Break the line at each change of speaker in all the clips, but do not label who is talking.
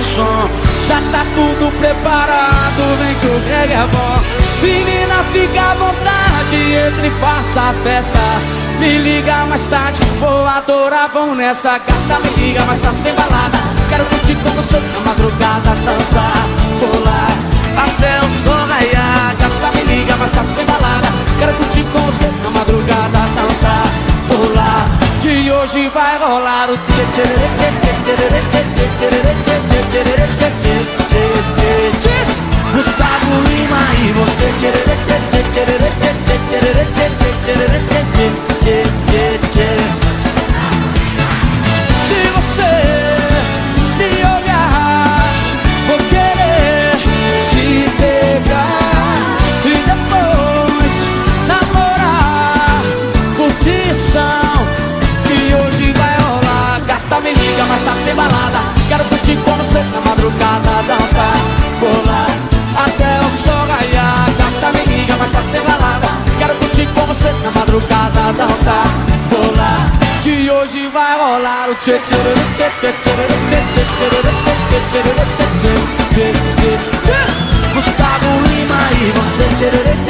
som. Já tá tudo preparado, vem que o reggae é bom Menina, fica à vontade, entre e faça a festa. Me liga mais tarde, vou adorar, vão nessa carta Me liga mais tarde, parolato C'è tá sem balada Quero curtir com você na madrugada Dançar, colar até o sol raiar Gata me liga, mas tá balada Quero curtir com você na madrugada Dançar, pular Que hoje vai rolar o tchê tchê tchê tchê tchê tchê tchê tchê tchê tchê tchê tchê e tchê tchê tchê tchê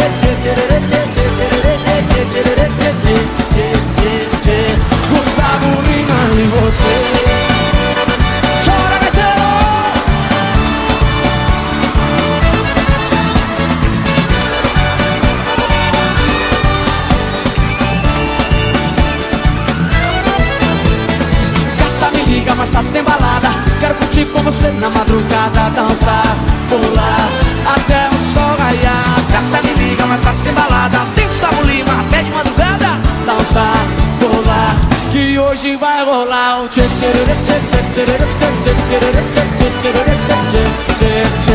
mais tarde tem balada Quero curtir com você na madrugada Dançar, pular, até o sol raiar Gata me liga, mais tarde tem balada Tem Gustavo Lima, até de madrugada Dançar, pular, que hoje vai rolar o tchê tchê tchê tchê tchê tchê tchê tchê tchê tchê tchê tchê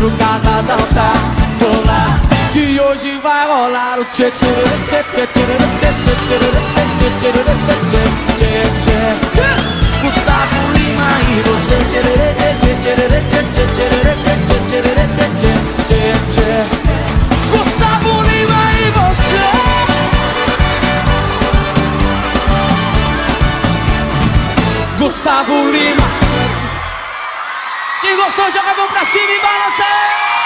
madrugada Dançar, pular, que hoje vai rolar o tchê tchê tchê tchê tchê tchê tchê tchê tchê Gustavo Lima e você tchê tchê tchê tchê tchê tchê tchê tchê tchê tchê Gustavo Lima e você Gustavo Lima gostou joga a mão pra cima e balança